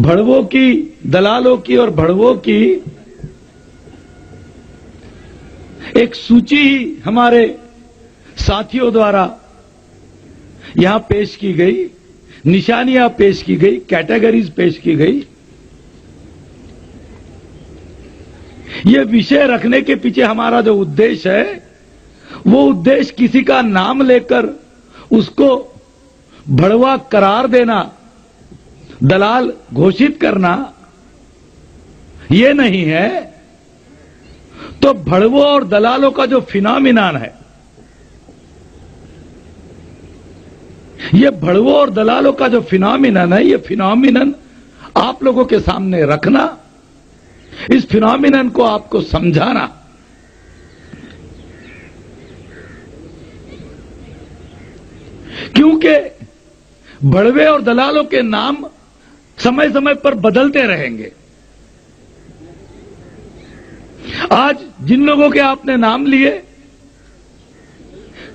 भड़वों की, दलालों की और भड़वों की एक सूची ही हमारे साथियों द्वारा यहाँ पेश की गई, निशानियाँ पेश की गई, कैटेगरीज पेश की गई। यह विषय रखने के पीछे हमारा जो उद्देश्य है, वो उद्देश्य किसी का नाम लेकर उसको भड़वा करार देना दलाल घोषित करना ये नहीं है तो भड़वों और दलालों का जो फिनोमिनान है, ये भड़वों और दलालों का जो फिनोमिनन है, ये फिनोमिनन आप लोगों के सामने रखना, इस फिनोमिनन को आपको समझाना। क्योंकि भड़वे और दलालों के नाम समय समय पर बदलते रहेंगे। आज जिन लोगों के आपने नाम लिए,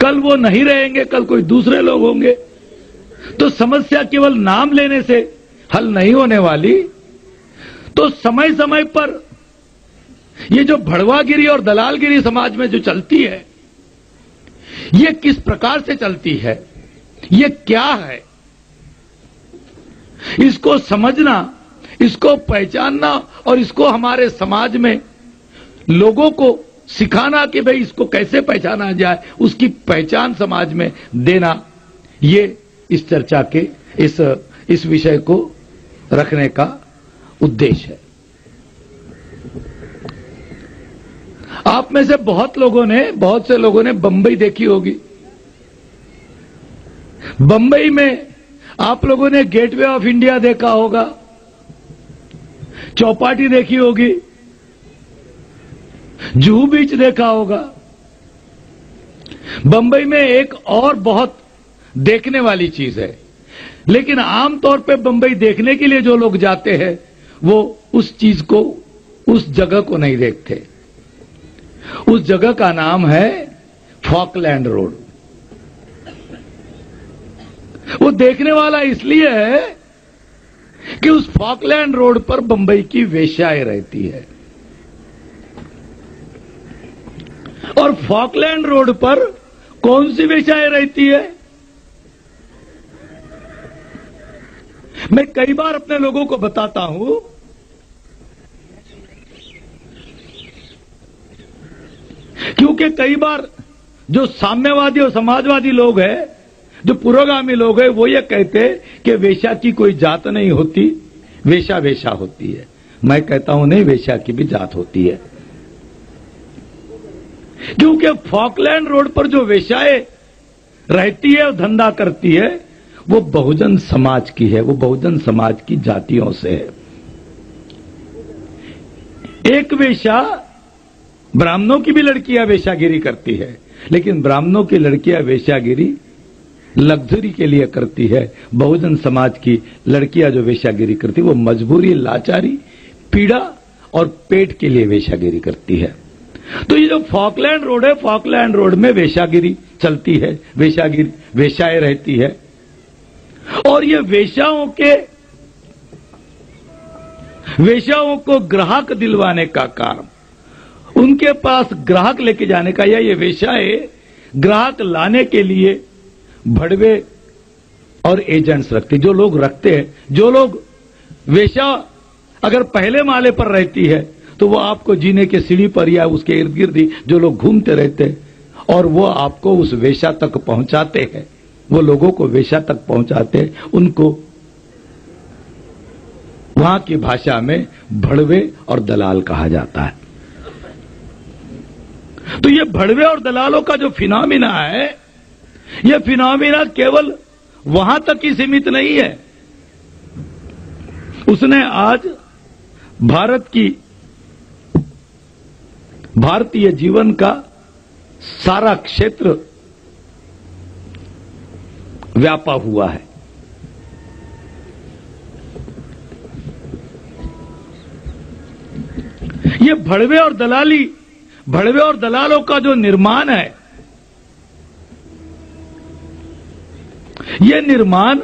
कल वो नहीं रहेंगे, कल कोई दूसरे लोग होंगे तो समस्या केवल नाम लेने से हल नहीं होने वाली। तो समय समय पर ये जो भड़वागिरी और दलालगिरी समाज में जो चलती है, ये किस प्रकार से चलती है, ये क्या है? इसको समझना, इसको पहचानना और इसको हमारे समाज में लोगों को सिखाना कि भाई इसको कैसे पहचाना जाए, उसकी पहचान समाज में देना, ये इस चर्चा के, इस इस विषय को रखने का उद्देश्य है। आप में से बहुत लोगों ने, बहुत से लोगों ने बंबई देखी होगी। बंबई में आप लोगों ने गेटवे ऑफ़ इंडिया देखा होगा। चौपाटी देखी होगी। जूहू बीच देखा होगा। बंबई में एक और बहुत देखने वाली चीज़ है। लेकिन आमतौर पे बंबई देखने के लिए जो लोग जाते हैं, वो उस चीज़ को, उस जगह को नहीं देखते। उस जगह का नाम है फॉकलैंड रोड। वो देखने वाला इसलिए है कि उस फॉकलैंड रोड पर बंबई की वेश्याएँ रहती है। और फॉकलैंड रोड पर कौन सी वेश्याएँ रहती है? मैं कई बार अपने लोगों को बताता हूँ, क्योंकि कई बार जो साम्यवादी और समाजवादी लोग हैं जो पुरोगामी लोग हैं, वो ये कहते कि वेशा की कोई जात नहीं होती वेशा वेशा होती है। मैं कहता हूँ, नहीं वेशा की भी जात होती है। क्योंकि फॉकलैंड रोड पर जो वेशाए रहती है और धंधा करती है, वो बहुजन समाज की है, वो बहुजन समाज की जातियों से है। एक वेशा ब्राह्मणों की भी लड़कियाँ वेशागिरी करती है, लेकिन ब्राह्मणों की लड़कियाँ वेश्यागिरी लग्जरी के लिए करती है। बहुजन समाज की लड़कियाँ जो वेश्यागिरी करती, वो मजबूरी, लाचारी, पीड़ा और पेट के लिए वेश्यागिरी करती है। तो ये जो फॉकलैंड रोड है, फॉकलैंड रोड में वेशागिरी चलती है वेशागिरी वेशाएँ रहती है। और ये वेशाओं के वेशाओं को ग्राहक दिलवाने का काम, उनके पास ग्राहक लेके जाने का या ये वेश्याएँ ग्राहक लाने के लिए भड़वे और एजेंट्स रखते, जो लोग रखते हैं, जो लोग वेशा अगर पहले माले पर रहती है तो वो आपको जीने के सीढ़ी पर या उसके इर्द गिर्द ही जो लोग घूमते रहते हैं, और वो आपको उस वेशा तक पहुंचाते हैं, वो लोगों को वेशा तक पहुंचाते हैं, उनको वहाँ की भाषा में भड़वे और दलाल कहा जाता है। तो ये भड़वे और दलालों का जो फिनोमिना है ये फिनोमिना केवल वहाँ तक ही सीमित नहीं है। उसने आज भारत की भारतीय जीवन का सारा क्षेत्र व्यापा हुआ है। ये भड़वे और दलाली, भड़वे और दलालों का जो निर्माण है ये निर्माण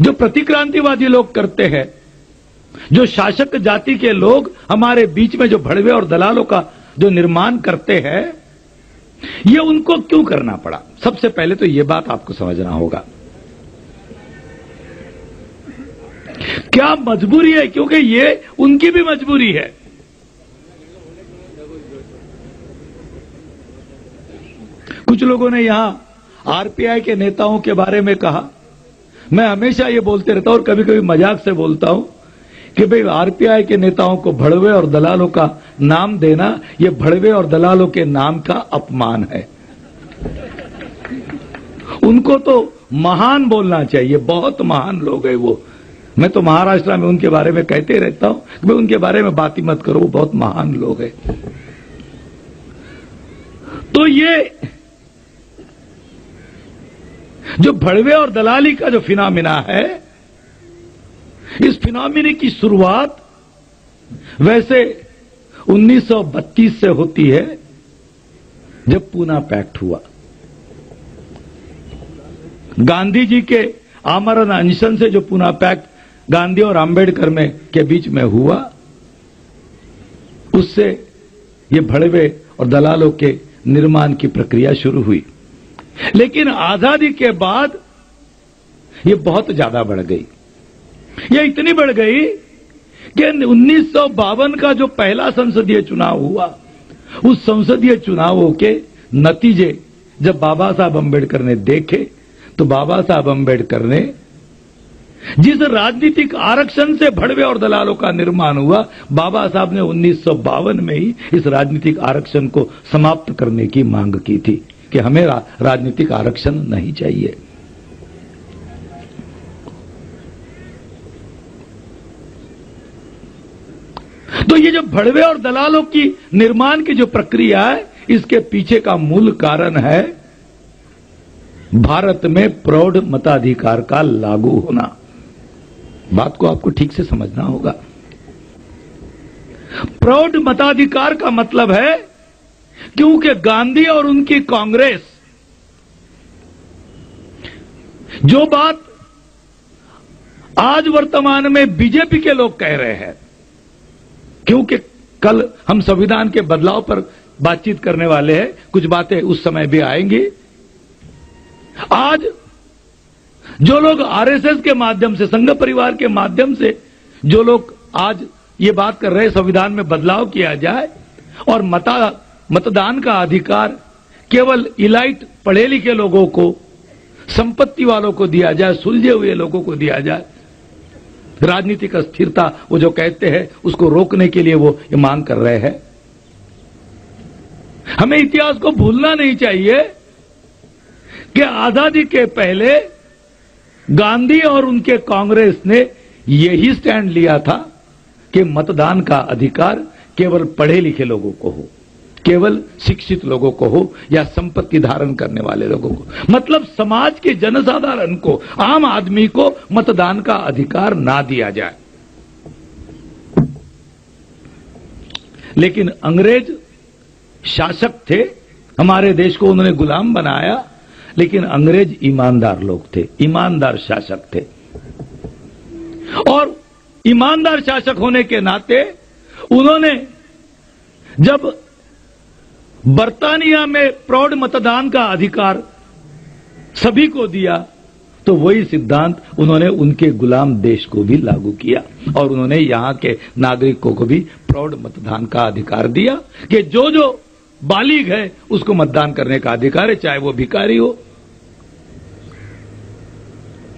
जो प्रतिक्रांतिवादी लोग करते हैं, जो शासक जाति के लोग हमारे बीच में जो भड़वे और दलालों का जो निर्माण करते हैं, ये उनको क्यों करना पड़ा? सबसे पहले तो ये बात आपको समझना होगा। क्या मजबूरी है? क्योंकि ये उनकी भी मजबूरी है। कुछ लोगों ने यहाँ आरपीआई के नेताओं के बारे में कहा। मैं हमेशा ये बोलते रहता हूँ और कभी कभी मज़ाक से बोलता हूँ कि भाई आरपीआई के नेताओं को भड़वे और दलालों का नाम देना, ये भड़वे और दलालों के नाम का अपमान है। उनको तो महान बोलना चाहिए, बहुत महान लोग है वो। मैं तो महाराष्ट्र में उनके बारे में कहते रहता हूँ कि भाई उनके बारे में बात ही मत करो, वो बहुत महान लोग है। तो ये जो भड़वे और दलाली का जो फिनामिना है, इस फिनोमिने की शुरुआत वैसे 1932 से होती है, जब पूना पैक्ट हुआ। गांधी जी के आमरण अनशन से जो पूना पैक्ट गांधी और अंबेडकर में के बीच में हुआ, उससे ये भड़वे और दलालों के निर्माण की प्रक्रिया शुरू हुई। लेकिन आज़ादी के बाद ये बहुत ज़्यादा बढ़ गई। ये इतनी बढ़ गई कि उन्नीस सौ बावन का जो पहला संसदीय चुनाव हुआ, उस संसदीय चुनावों के नतीजे जब बाबा साहब अंबेडकर ने देखे तो बाबा साहब अंबेडकर ने जिस राजनीतिक आरक्षण से भड़वे और दलालों का निर्माण हुआ, बाबा साहब ने उन्नीस सौ बावन में ही इस राजनीतिक आरक्षण को समाप्त करने की मांग की थी। कि हमें रा, राजनीतिक आरक्षण नहीं चाहिए। तो ये जो भड़वे और दलालों की निर्माण की जो प्रक्रिया है इसके पीछे का मूल कारण है भारत में प्रौढ़ मताधिकार का लागू होना। बात को आपको ठीक से समझना होगा। प्रौढ़ मताधिकार का मतलब है क्योंकि गांधी और उनकी कांग्रेस, जो बात आज वर्तमान में बीजेपी के लोग कह रहे हैं, क्योंकि कल हम संविधान के बदलाव पर बातचीत करने वाले हैं, कुछ बातें उस समय भी आएँगी। आज जो लोग आरएसएस के माध्यम से, संघ परिवार के माध्यम से, जो लोग आज ये बात कर रहे संविधान में बदलाव किया जाए और मता मतदान का अधिकार केवल इलाइट पढ़े लिखे लोगों को, संपत्ति वालों को दिया जाए, सुलझे हुए लोगों को दिया जाए। राजनीतिक अस्थिरता, वो जो कहते हैं, उसको रोकने के लिए वो ये मांग कर रहे हैं। हमें इतिहास को भूलना नहीं चाहिए कि आज़ादी के पहले गांधी और उनके कांग्रेस ने यही स्टैंड लिया था कि मतदान का अधिकार केवल पढ़े लिखे लोगों को हो। केवल शिक्षित लोगों को हो या संपत्ति धारण करने वाले लोगों को। मतलब समाज के जनसाधारण को, आम आदमी को मतदान का अधिकार ना दिया जाए। लेकिन अंग्रेज़ शासक थे, हमारे देश को उन्होंने गुलाम बनाया, लेकिन अंग्रेज़ ईमानदार लोग थे, ईमानदार शासक थे। और ईमानदार शासक होने के नाते उन्होंने जब बर्तानिया में प्रौढ़ मतदान का अधिकार सभी को दिया तो वही सिद्धांत उन्होंने उनके गुलाम देश को भी लागू किया और उन्होंने यहाँ के नागरिकों को भी प्रौढ़ मतदान का अधिकार दिया कि जो जो बालिग है, उसको मतदान करने का अधिकार है, चाहे वो भिकारी हो,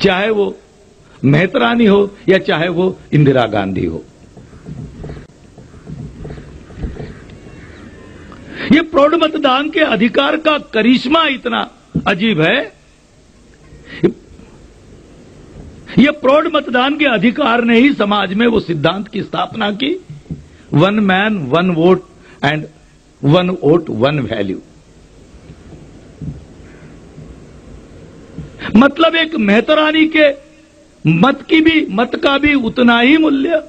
चाहे वो मेहतरानी हो, या चाहे वो इंदिरा गांधी हो। ये प्रौढ़ मतदान के अधिकार का करिश्मा इतना अजीब है। ये प्रौढ़ मतदान के अधिकार ने ही समाज में वो सिद्धांत की स्थापना की। One man one vote and one vote one value मतलब एक मेहतरानी के मत की भी, मत का भी उतना ही मूल्य।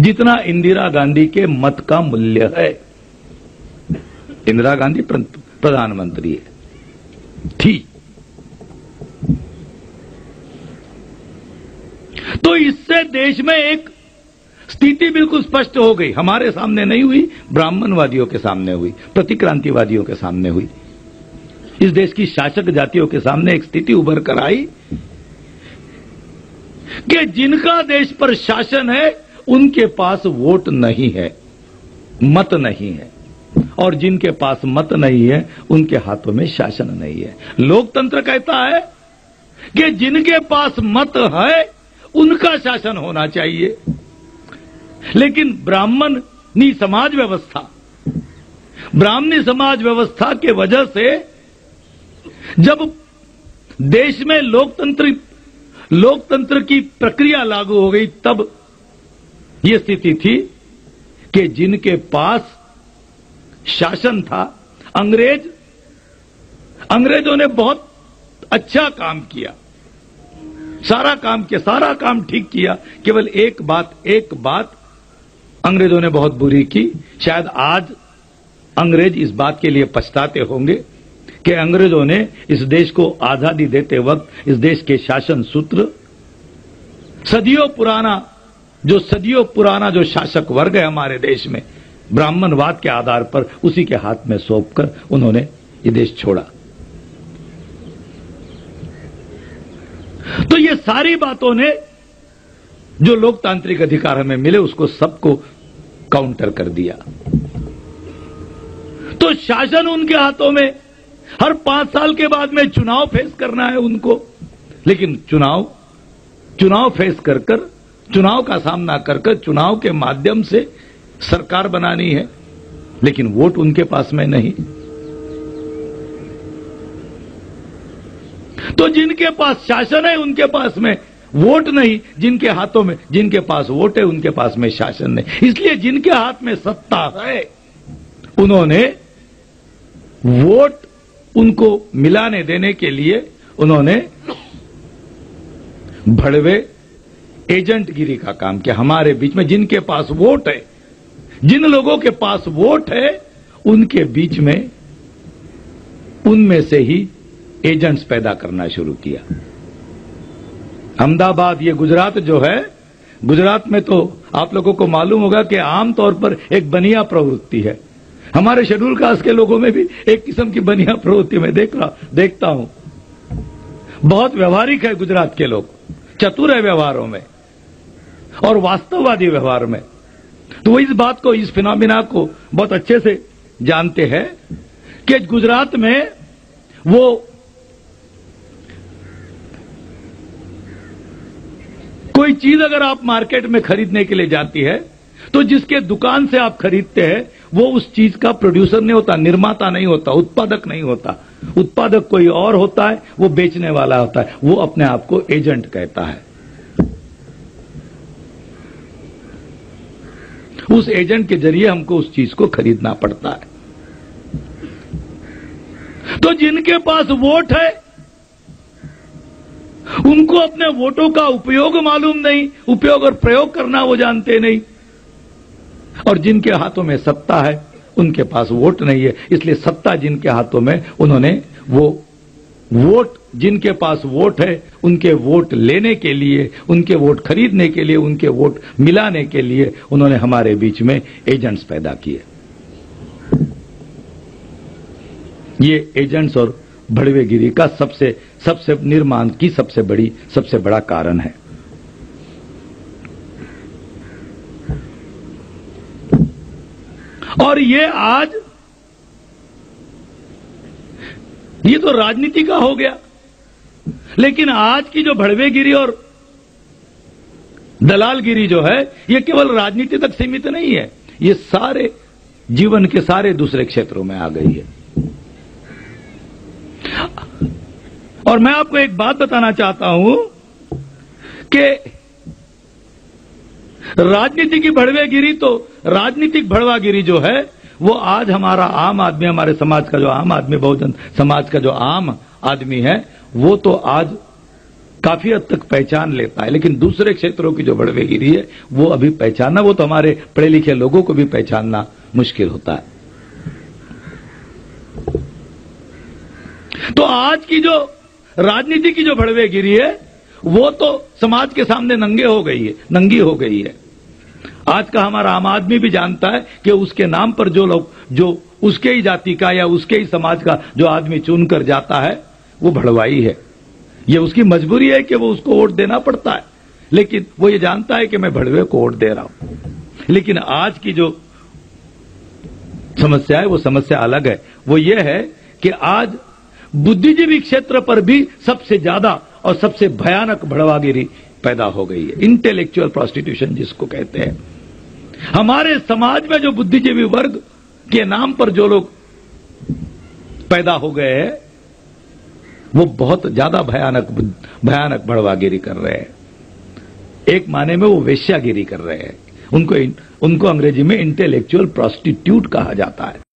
जितना इंदिरा गांधी के मत का मूल्य है। इंदिरा गांधी प्रधानमंत्री है। थी। इससे देश में एक स्थिति बिल्कुल स्पष्ट हो गई। हमारे सामने नहीं हुई, ब्राह्मणवादियों के सामने हुई, प्रतिक्रांतिवादियों के सामने हुई। इस देश की शासक जातियों के सामने एक स्थिति उभर कर आई कि जिनका देश पर शासन है उनके पास वोट नहीं है, मत नहीं है। और जिनके पास मत नहीं है, उनके हाथों में शासन नहीं है। लोकतंत्र कहता है कि जिनके पास मत है, उनका शासन होना चाहिए। लेकिन ब्राह्मणी समाज व्यवस्था, ब्राह्मणी समाज व्यवस्था के वजह से जब देश में लोकतंत्र लोकतंत्र की प्रक्रिया लागू हो गई, तब यह स्थिति थी कि जिनके पास शासन था, अंग्रेज़, अंग्रेज़ों ने बहुत अच्छा काम किया। सारा काम किया, सारा काम ठीक किया। केवल एक बात एक बात अंग्रेज़ों ने बहुत बुरी की। शायद आज अंग्रेज़ इस बात के लिए पछताते होंगे कि अंग्रेज़ों ने इस देश को आज़ादी देते वक्त, इस देश के शासन सूत्र, सदियों पुराना जो सदियों पुराना जो शासक वर्ग है हमारे देश में, ब्राह्मणवाद के आधार पर उसी के हाथ में सौंप कर उन्होंने ये देश छोड़ा। तो ये सारी बातों ने जो लोकतांत्रिक अधिकार हमें मिले, उसको सबको काउंटर कर दिया। तो शासन उनके हाथों में, हर पाँच साल के बाद में चुनाव फेस करना है उनको, लेकिन चुनाव चुनाव फेस कर कर चुनाव का सामना कर चुनाव के माध्यम से सरकार बनानी है, लेकिन वोट उनके पास में नहीं। तो जिनके पास शासन है, उनके पास में वोट नहीं, जिनके हाथों में, जिनके पास वोट है, उनके पास में शासन नहीं। इसलिए जिनके हाथ में सत्ता है, उन्होंने वोट उनको मिलाने देने के लिए उन्होंने भड़वे एजेंट गिरी का काम किया। हमारे बीच में जिनके पास वोट है, जिन लोगों के पास वोट है, उनके बीच में, उनमें से ही एजेंट्स पैदा करना शुरू किया। अहमदाबाद, ये गुजरात जो है, गुजरात में तो आप लोगों को मालूम होगा कि आमतौर पर एक बनिया प्रवृत्ति है। हमारे शेड्यूल कास्ट के लोगों में भी एक किस्म की बनिया प्रवृत्ति में देख रहा, देखता हूँ। बहुत व्यवहारिक है गुजरात के लोग, चतुर है व्यवहारों में। और वास्तववादी व्यवहार में। तो वो इस बात को, इस फिनोमिना को बहुत अच्छे से जानते हैं कि गुजरात में वो कोई चीज़ अगर आप मार्केट में खरीदने के लिए जाती है तो जिसके दुकान से आप खरीदते हैं, वो उस चीज़ का प्रोड्यूसर नहीं होता, निर्माता नहीं होता, उत्पादक नहीं होता। उत्पादक कोई और होता है, वो बेचने वाला होता है, वो अपने आप को एजेंट कहता है। उस एजेंट के ज़रिए हमको उस चीज़ को खरीदना पड़ता है। तो जिनके पास वोट है, उनको अपने वोटों का उपयोग मालूम नहीं, उपयोग और प्रयोग करना वो जानते नहीं। और जिनके हाथों में सत्ता है, उनके पास वोट नहीं है, इसलिए सत्ता जिनके हाथों में, उन्होंने वो वोट जिनके पास वोट है, उनके वोट लेने के लिए, उनके वोट खरीदने के लिए, उनके वोट मिलाने के लिए उन्होंने हमारे बीच में एजेंट्स पैदा किए। ये एजेंट्स और भड़वेगिरी का सबसे सबसे निर्माण की सबसे बड़ी, सबसे बड़ा कारण है। और ये आज, ये तो राजनीति का हो गया। लेकिन आज की जो भड़वेगिरी और दलालगिरी जो है, ये केवल राजनीति तक सीमित नहीं है, ये सारे जीवन के सारे दूसरे क्षेत्रों में आ गई है। और मैं आपको एक बात बताना चाहता हूँ कि राजनीति की भड़वेगिरी तो राजनीतिक भड़वागिरी जो है, वो आज हमारा आम आदमी, हमारे समाज का जो आम आदमी, बहुजन समाज का जो आम आदमी है, वो तो आज काफ़ी हद तक पहचान लेता है, लेकिन दूसरे क्षेत्रों की जो बड़वेगिरी है, वो अभी पहचानना, वो तो हमारे पढ़े लिखे लोगों को भी पहचानना मुश्किल होता है। तो आज की जो राजनीति की जो भड़वेगिरी है, वो तो समाज के सामने नंगे हो गई है, नंगी हो गई है। आज का हमारा आम आदमी भी जानता है कि उसके नाम पर जो लोग, जो उसके ही जाति का या उसके ही समाज का जो आदमी चुनकर जाता है वो भड़वाई है। ये उसकी मजबूरी है कि वो उसको वोट देना पड़ता है। लेकिन वो ये जानता है कि मैं भड़वे को वोट दे रहा हूँ। लेकिन आज की जो समस्या है, वो समस्या अलग है। वो ये है कि आज बुद्धिजीवी क्षेत्र पर भी सबसे ज़्यादा और सबसे भयानक भड़वागिरी पैदा हो गई है। इंटेलेक्चुअल प्रोस्टिट्यूशन जिसको कहते हैं। हमारे समाज में जो बुद्धिजीवी वर्ग के नाम पर जो लोग पैदा हो गए हैं वो बहुत ज़्यादा भयानक भयानक बढ़वागिरी कर रहे हैं। एक माने में वो वेश्यागिरी कर रहे हैं। उनको उनको अंग्रेज़ी में इंटेलेक्चुअल प्रोस्टिट्यूट कहा जाता है।